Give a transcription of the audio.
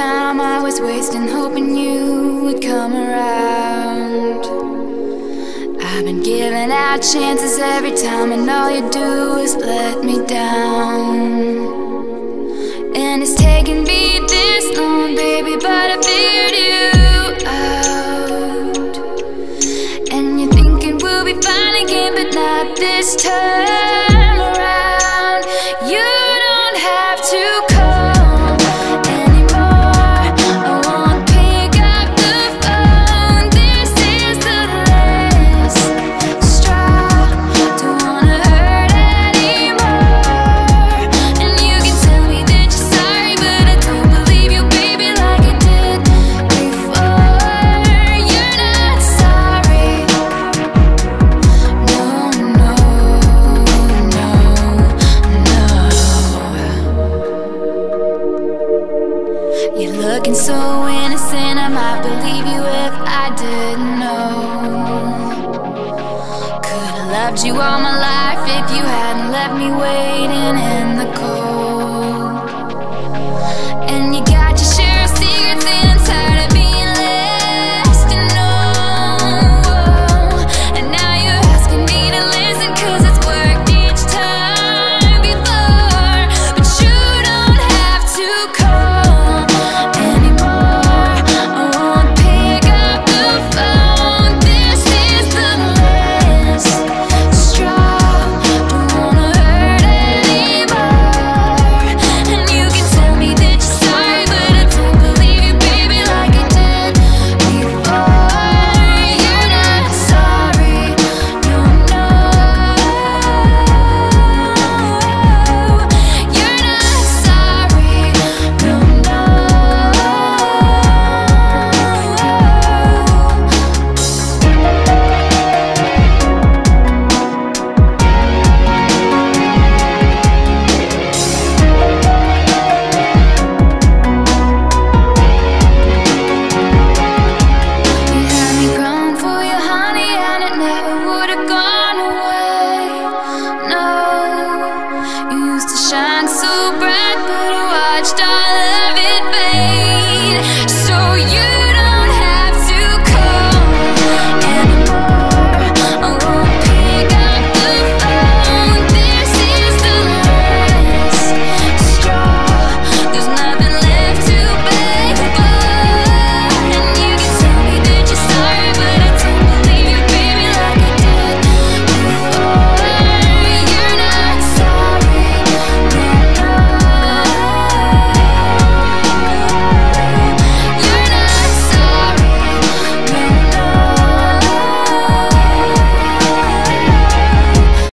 Time I was wasting hoping you would come around. I've been giving out chances every time, and all you do is let me down. And it's taken me this long, baby, but I figured you out. And you're thinking we'll be fine again, but not this time so innocent, I might believe you if I didn't know. Could've loved you all my life if you hadn't left me waiting in the cold.